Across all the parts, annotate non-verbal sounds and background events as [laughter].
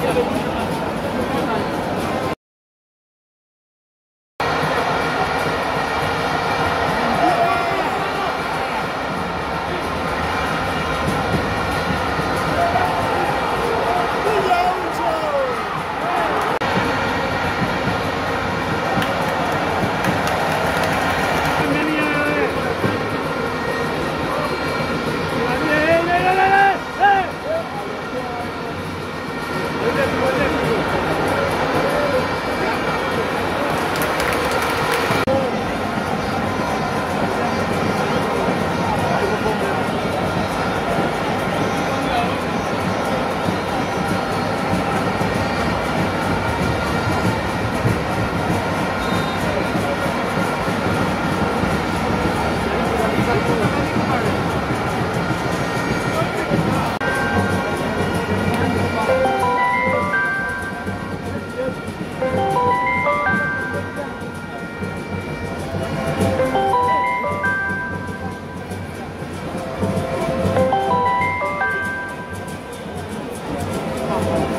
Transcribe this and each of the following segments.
Thank [laughs] you. Wow.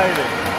Friday.